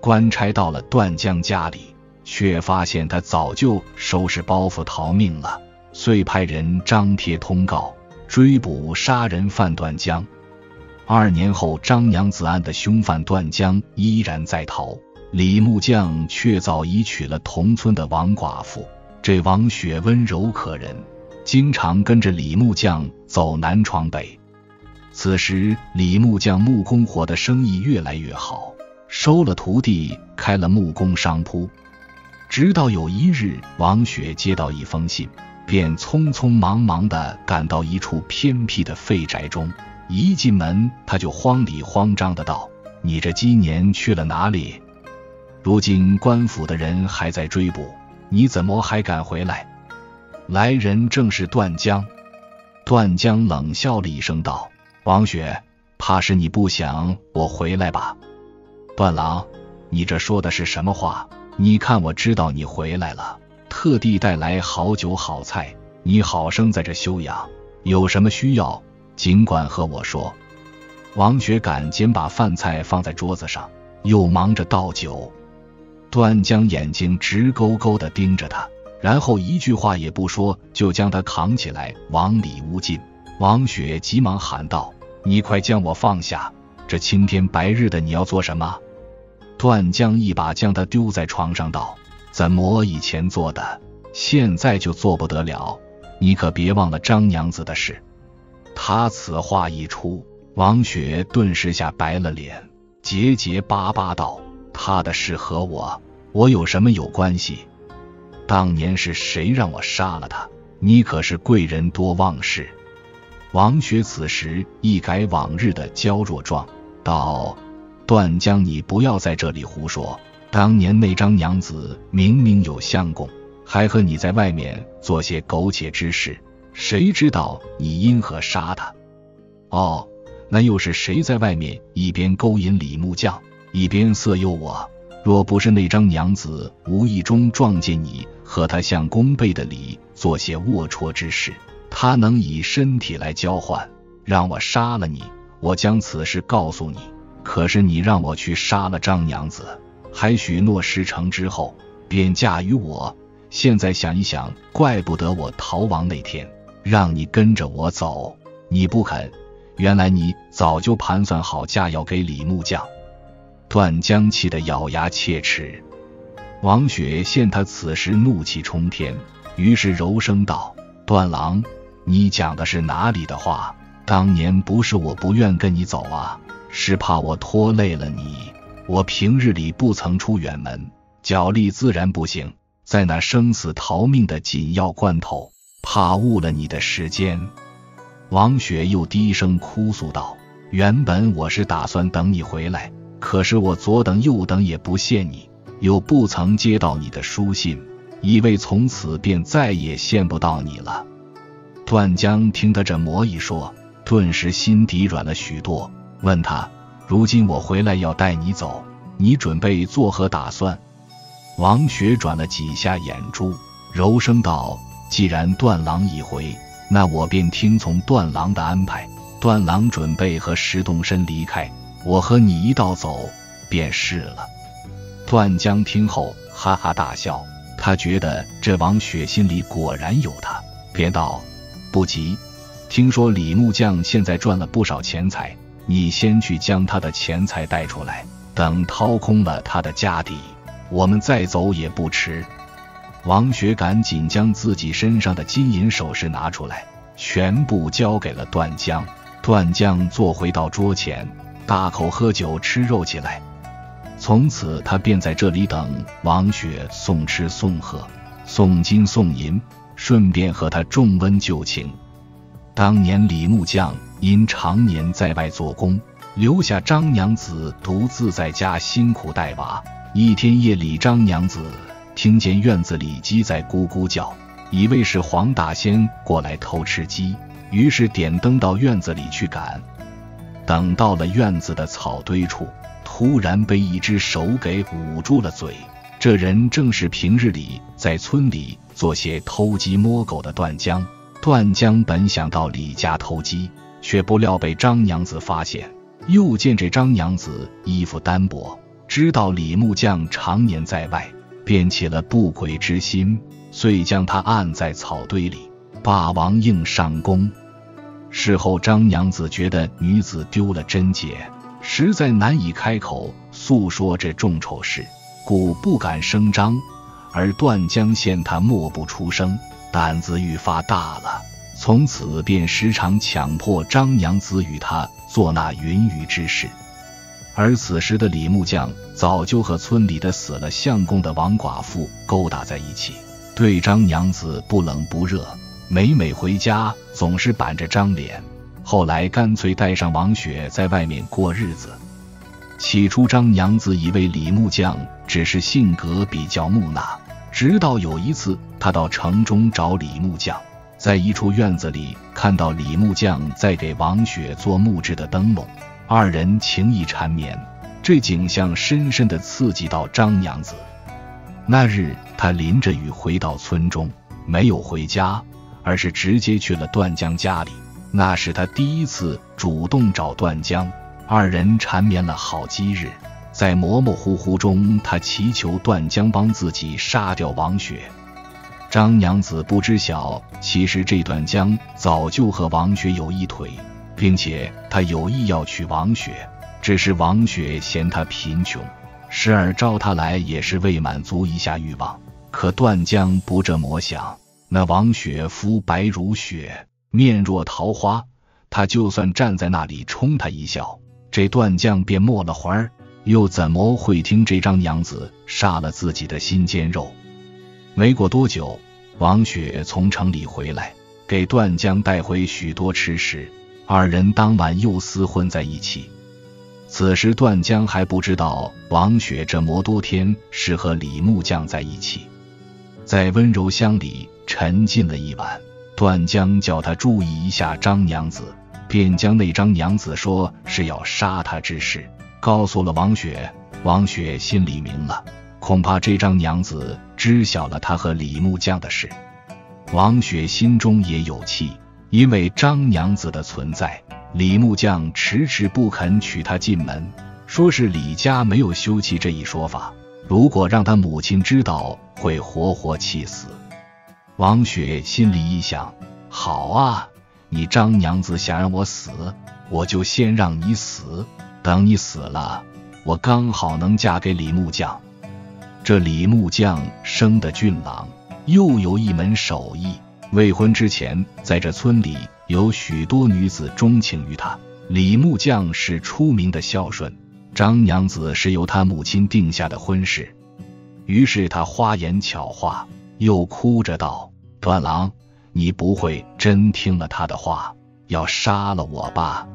官差到了段江家里，却发现他早就收拾包袱逃命了，遂派人张贴通告，追捕杀人犯段江。二年后，张娘子案的凶犯段江依然在逃。李木匠却早已娶了同村的王寡妇。这王雪温柔可人，经常跟着李木匠走南闯北。此时，李木匠木工活的生意越来越好，收了徒弟，开了木工商铺。直到有一日，王雪接到一封信，便匆匆忙忙地赶到一处偏僻的废宅中。一进门，他就慌里慌张的道：“你这今年去了哪里？”如今官府的人还在追捕，你怎么还敢回来？来人正是段江。段江冷笑了一声道：“王雪，怕是你不想我回来吧？”段郎，你这说的是什么话？你看我知道你回来了，特地带来好酒好菜，你好生在这休养。有什么需要，尽管和我说。王雪赶紧把饭菜放在桌子上，又忙着倒酒。段江眼睛直勾勾的盯着他，然后一句话也不说，就将他扛起来往里屋进。王雪急忙喊道：“你快将我放下！这青天白日的，你要做什么？”段江一把将他丢在床上，道：“怎么以前做的，现在就做不得了？你可别忘了张娘子的事。”他此话一出，王雪顿时吓白了脸，结结巴巴道。他的事和我，我有什么有关系？当年是谁让我杀了他？你可是贵人多忘事。王雪此时一改往日的娇弱状，道：“段江，你不要在这里胡说。当年那张娘子明明有相公，还和你在外面做些苟且之事，谁知道你因何杀他？哦，那又是谁在外面一边勾引李木匠？”一边色诱我，若不是那张娘子无意中撞见你和她相公背的礼做些龌龊之事，他能以身体来交换，让我杀了你。我将此事告诉你，可是你让我去杀了张娘子，还许诺事成之后便嫁与我。现在想一想，怪不得我逃亡那天让你跟着我走，你不肯。原来你早就盘算好嫁要给李木匠。段江气得咬牙切齿，王雪见他此时怒气冲天，于是柔声道：“段郎，你讲的是哪里的话？当年不是我不愿跟你走啊，是怕我拖累了你。我平日里不曾出远门，脚力自然不行，在那生死逃命的紧要关头，怕误了你的时间。”王雪又低声哭诉道：“原本我是打算等你回来。”可是我左等右等也不见你，又不曾接到你的书信，以为从此便再也见不到你了。段江听他这么一说，顿时心底软了许多，问他：“如今我回来要带你走，你准备作何打算？”王雪转了几下眼珠，柔声道：“既然段郎已回，那我便听从段郎的安排。段郎准备和石动身离开。”我和你一道走便是了。段江听后哈哈大笑，他觉得这王雪心里果然有他，便道：“不急，听说李木匠现在赚了不少钱财，你先去将他的钱财带出来，等掏空了他的家底，我们再走也不迟。”王雪赶紧将自己身上的金银首饰拿出来，全部交给了段江。段江坐回到桌前，大口喝酒吃肉起来。从此，他便在这里等王雪送吃送喝、送金送银，顺便和他重温旧情。当年李木匠因常年在外做工，留下张娘子独自在家辛苦带娃。一天夜里，张娘子听见院子里鸡在咕咕叫，以为是黄大仙过来偷吃鸡，于是点灯到院子里去赶。等到了院子的草堆处。突然被一只手给捂住了嘴，这人正是平日里在村里做些偷鸡摸狗的段江。段江本想到李家偷鸡，却不料被张娘子发现。又见这张娘子衣服单薄，知道李木匠常年在外，便起了不轨之心，遂将他按在草堆里，霸王硬上弓。事后张娘子觉得女子丢了贞洁。实在难以开口诉说这重丑事，故不敢声张。而段江见他默不出声，胆子愈发大了，从此便时常强迫张娘子与他做那云雨之事。而此时的李木匠早就和村里的死了相公的王寡妇勾搭在一起，对张娘子不冷不热，每每回家总是板着张脸。后来干脆带上王雪在外面过日子。起初张娘子以为李木匠只是性格比较木讷，直到有一次她到城中找李木匠，在一处院子里看到李木匠在给王雪做木质的灯笼，二人情意缠绵，这景象深深的刺激到张娘子。那日她淋着雨回到村中，没有回家，而是直接去了段江家里。那是他第一次主动找段江，二人缠绵了好几日，在模模糊糊中，他祈求段江帮自己杀掉王雪。张娘子不知晓，其实这段江早就和王雪有一腿，并且他有意要娶王雪，只是王雪嫌他贫穷，时而招他来也是为满足一下欲望。可段江不这么想，那王雪肤白如雪。面若桃花，他就算站在那里冲他一笑，这段将便没了魂儿，又怎么会听这张娘子杀了自己的心尖肉？没过多久，王雪从城里回来，给段江带回许多吃食，二人当晚又厮混在一起。此时段江还不知道王雪这么多天是和李木匠在一起，在温柔乡里沉浸了一晚。段江叫他注意一下张娘子，便将那张娘子说是要杀他之事告诉了王雪。王雪心里明了，恐怕这张娘子知晓了他和李木匠的事。王雪心中也有气，因为张娘子的存在，李木匠迟迟不肯娶她进门，说是李家没有休妻这一说法，如果让他母亲知道，会活活气死。王雪心里一想：好啊，你张娘子想让我死，我就先让你死。等你死了，我刚好能嫁给李木匠。这李木匠生的俊朗，又有一门手艺。未婚之前，在这村里有许多女子钟情于他。李木匠是出名的孝顺，张娘子是由他母亲定下的婚事。于是他花言巧话。又哭着道：“段郎，你不会真听了他的话，要杀了我吧？”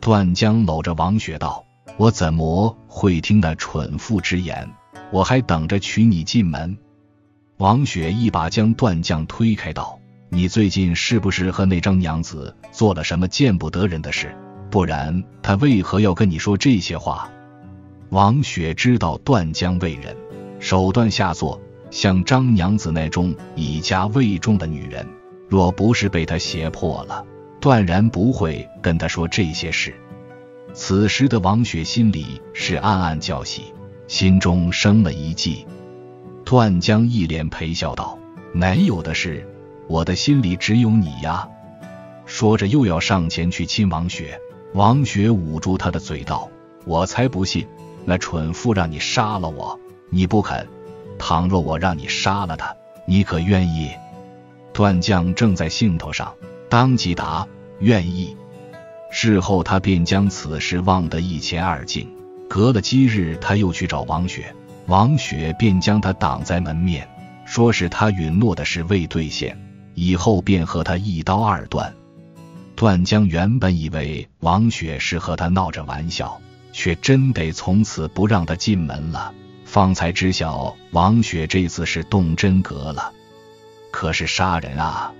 段江搂着王雪道：“我怎么会听那蠢妇之言？我还等着娶你进门。”王雪一把将段将推开道：“你最近是不是和那张娘子做了什么见不得人的事？不然他为何要跟你说这些话？”王雪知道段江为人，手段下作。像张娘子那种以家为重的女人，若不是被他胁迫了，断然不会跟他说这些事。此时的王雪心里是暗暗叫喜，心中生了一计。段江一脸陪笑道：“哪有的事，我的心里只有你呀。”说着又要上前去亲王雪。王雪捂住他的嘴道：“我才不信，那蠢妇让你杀了我，你不肯。”倘若我让你杀了他，你可愿意？段将正在兴头上，当即答：愿意。事后他便将此事忘得一干二净。隔了几日，他又去找王雪，王雪便将他挡在门面，说是他允诺的事未兑现，以后便和他一刀二断。段江原本以为王雪是和他闹着玩笑，却真得从此不让他进门了。方才知晓王雪这次是动真格了。可是杀人啊！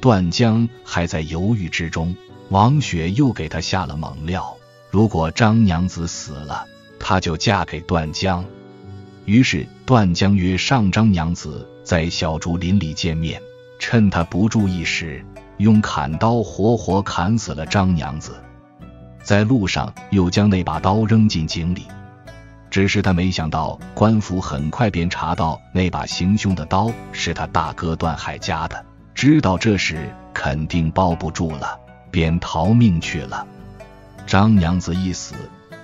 段江还在犹豫之中，王雪又给他下了猛料：如果张娘子死了，她就嫁给段江。于是段江约上张娘子在小竹林里见面，趁他不注意时，用砍刀活活砍死了张娘子。在路上又将那把刀扔进井里。只是他没想到，官府很快便查到那把行凶的刀是他大哥段海家的。知道这事肯定包不住了，便逃命去了。张娘子一死，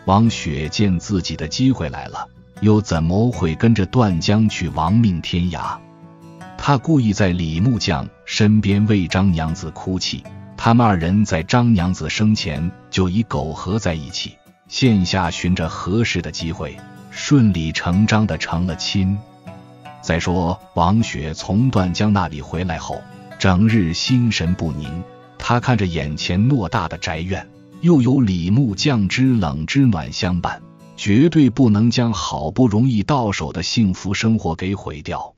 王雪见自己的机会来了，又怎么会跟着段江去亡命天涯？他故意在李木匠身边为张娘子哭泣，他们二人在张娘子生前就已苟合在一起，线下寻着合适的机会，顺理成章的成了亲。再说王雪从段江那里回来后。整日心神不宁，他看着眼前偌大的宅院，又有李木匠之冷之暖相伴，绝对不能将好不容易到手的幸福生活给毁掉。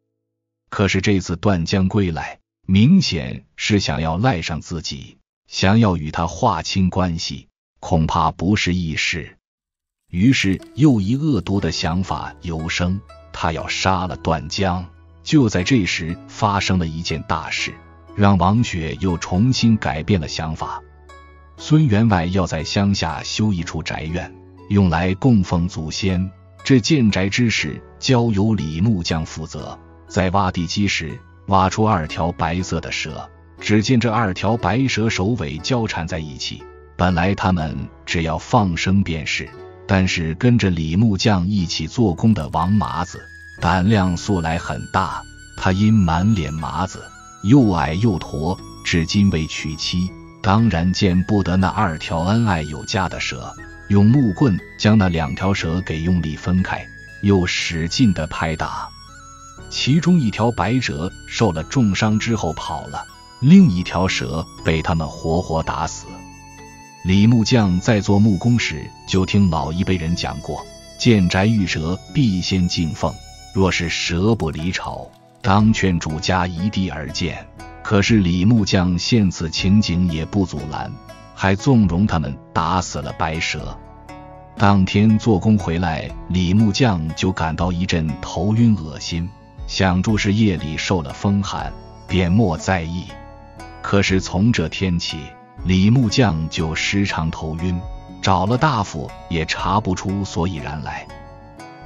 可是这次段江归来，明显是想要赖上自己，想要与他划清关系，恐怕不是易事。于是又一恶毒的想法油生，他要杀了段江。就在这时，发生了一件大事。让王雪又重新改变了想法。孙员外要在乡下修一处宅院，用来供奉祖先。这建宅之事交由李木匠负责。在挖地基时，挖出二条白色的蛇。只见这二条白蛇首尾交缠在一起。本来他们只要放生便是，但是跟着李木匠一起做工的王麻子胆量素来很大，他因满脸麻子。又矮又驼，至今未娶妻，当然见不得那二条恩爱有加的蛇。用木棍将那两条蛇给用力分开，又使劲的拍打。其中一条白蛇受了重伤之后跑了，另一条蛇被他们活活打死。李木匠在做木工时，就听老一辈人讲过：见宅遇蛇，必先敬奉；若是蛇不离巢。当劝主家移地而建，可是李木匠见此情景也不阻拦，还纵容他们打死了白蛇。当天做工回来，李木匠就感到一阵头晕恶心，想住是夜里受了风寒，便莫在意。可是从这天起，李木匠就时常头晕，找了大夫也查不出所以然来。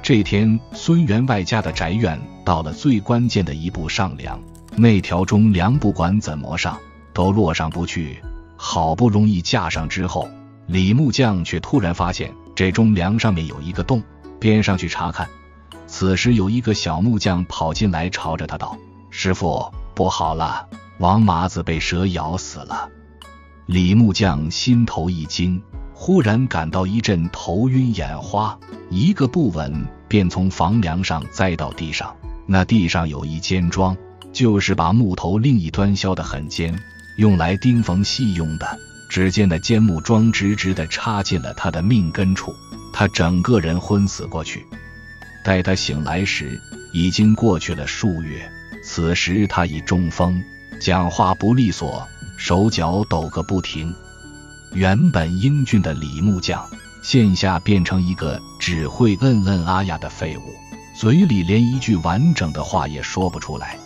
这天，孙员外家的宅院到了最关键的一步上梁，那条中梁不管怎么上都落上不去。好不容易架上之后，李木匠却突然发现这中梁上面有一个洞，便上去查看。此时有一个小木匠跑进来，朝着他道：“师傅，不好了，王麻子被蛇咬死了。”李木匠心头一惊。忽然感到一阵头晕眼花，一个不稳，便从房梁上栽到地上。那地上有一尖桩，就是把木头另一端削得很尖，用来钉缝细用的。只见那尖木桩直直地插进了他的命根处，他整个人昏死过去。待他醒来时，已经过去了数月。此时他已中风，讲话不利索，手脚抖个不停。原本英俊的李木匠，现下变成一个只会嗯嗯啊呀的废物，嘴里连一句完整的话也说不出来。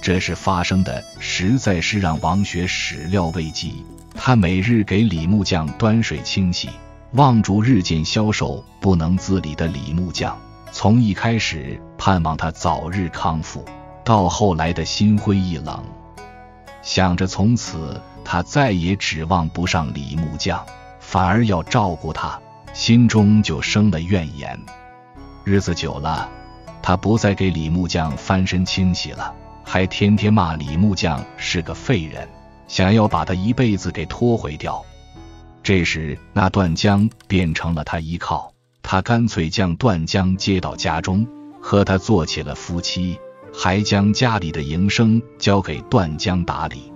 这事发生的实在是让王雪始料未及。他每日给李木匠端水清洗，望住日渐消瘦不能自理的李木匠，从一开始盼望他早日康复，到后来的心灰意冷，想着从此。他再也指望不上李木匠，反而要照顾他，心中就生了怨言。日子久了，他不再给李木匠翻身清洗了，还天天骂李木匠是个废人，想要把他一辈子给拖回掉。这时，那段江变成了他依靠，他干脆将段江接到家中，和他做起了夫妻，还将家里的营生交给段江打理。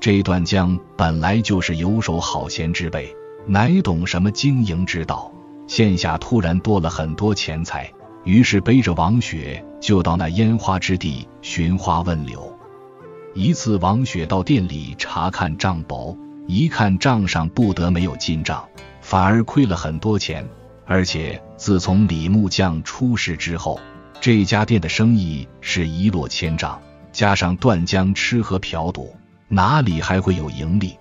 这段江本来就是游手好闲之辈，哪懂什么经营之道？现下突然多了很多钱财，于是背着王雪就到那烟花之地寻花问柳。一次，王雪到店里查看账簿。一看账上不得没有进账，反而亏了很多钱。而且自从李木匠出事之后，这家店的生意是一落千丈。加上段江吃喝嫖赌，哪里还会有盈利？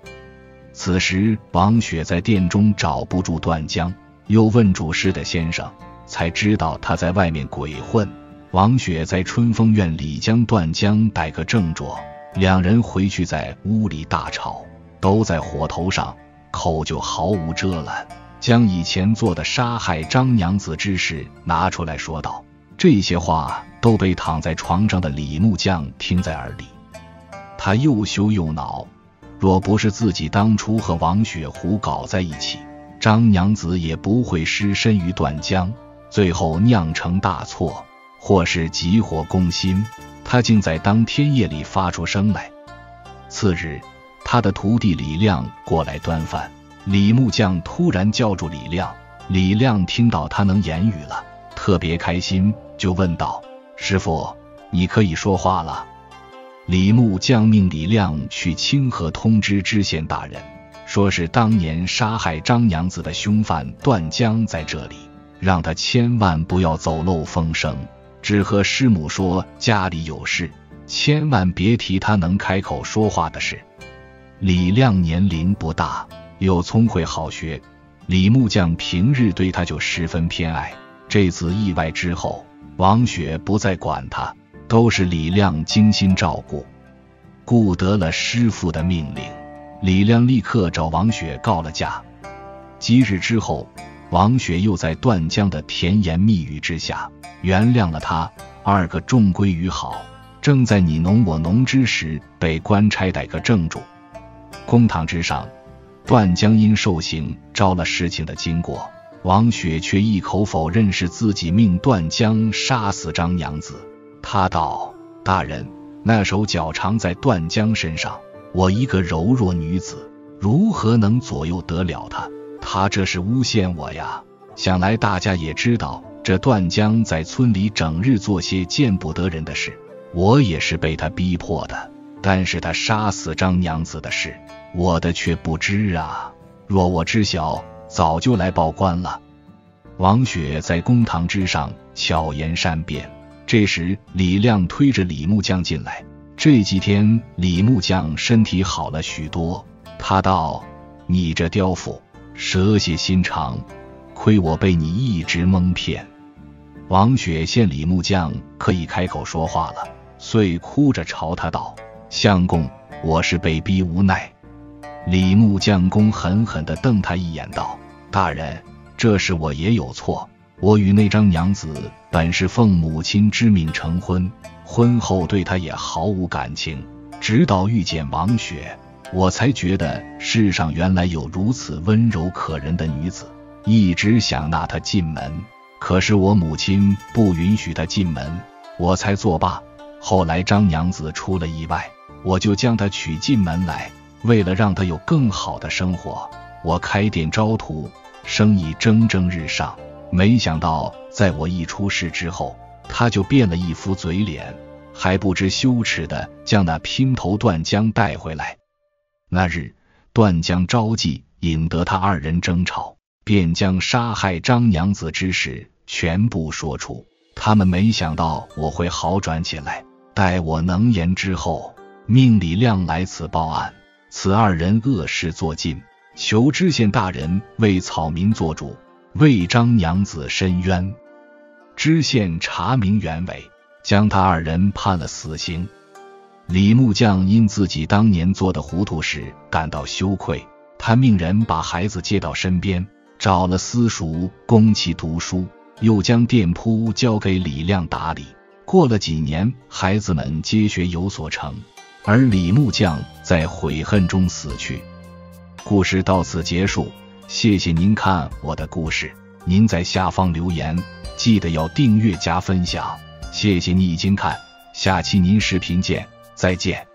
此时王雪在店中找不住段江，又问主事的先生，才知道他在外面鬼混。王雪在春风院里将段江逮个正着，两人回去在屋里大吵。都在火头上，口就毫无遮拦，将以前做的杀害张娘子之事拿出来说道。这些话都被躺在床上的李木匠听在耳里，他又羞又恼。若不是自己当初和王雪湖搞在一起，张娘子也不会失身于断江，最后酿成大错，或是急火攻心。他竟在当天夜里发出声来。次日。他的徒弟李亮过来端饭，李木匠突然叫住李亮。李亮听到他能言语了，特别开心，就问道：“师傅，你可以说话了。”李木匠命李亮去清河通知知县大人，说是当年杀害张娘子的凶犯段江在这里，让他千万不要走漏风声，只和师母说家里有事，千万别提他能开口说话的事。李亮年龄不大，又聪慧好学，李木匠平日对他就十分偏爱。这次意外之后，王雪不再管他，都是李亮精心照顾，顾得了师傅的命令。李亮立刻找王雪告了假。几日之后，王雪又在段江的甜言蜜语之下原谅了他，二个重归于好。正在你侬我侬之时，被官差逮个正主。公堂之上，段江因受刑招了事情的经过，王雪却一口否认是自己命段江杀死张娘子。他道：“大人，那手脚长在段江身上，我一个柔弱女子，如何能左右得了他？他这是诬陷我呀！想来大家也知道，这段江在村里整日做些见不得人的事，我也是被他逼迫的。”但是他杀死张娘子的事，我的却不知啊！若我知晓，早就来报官了。王雪在公堂之上巧言善辩。这时，李亮推着李木匠进来。这几天，李木匠身体好了许多。他道：“你这刁妇，蛇蝎心肠，亏我被你一直蒙骗。”王雪见李木匠可以开口说话了，遂哭着朝他道。相公，我是被逼无奈。李木匠公狠狠地瞪他一眼，道：“大人，这事我也有错。我与那张娘子本是奉母亲之命成婚，婚后对她也毫无感情。直到遇见王雪，我才觉得世上原来有如此温柔可人的女子，一直想纳她进门。可是我母亲不允许她进门，我才作罢。后来张娘子出了意外。”我就将她娶进门来，为了让她有更好的生活，我开店招徒，生意蒸蒸日上。没想到在我一出事之后，他就变了一副嘴脸，还不知羞耻的将那姘头段江带回来。那日，段江招妓，引得他二人争吵，便将杀害张娘子之事全部说出。他们没想到我会好转起来，待我能言之后。命李亮来此报案，此二人恶事做尽，求知县大人为草民做主，为张娘子伸冤。知县查明原委，将他二人判了死刑。李木匠因自己当年做的糊涂事感到羞愧，他命人把孩子接到身边，找了私塾供其读书，又将店铺交给李亮打理。过了几年，孩子们皆学有所成。而李木匠在悔恨中死去。故事到此结束，谢谢您看我的故事。您在下方留言，记得要订阅加分享。谢谢你已经看，下期您视频见，再见。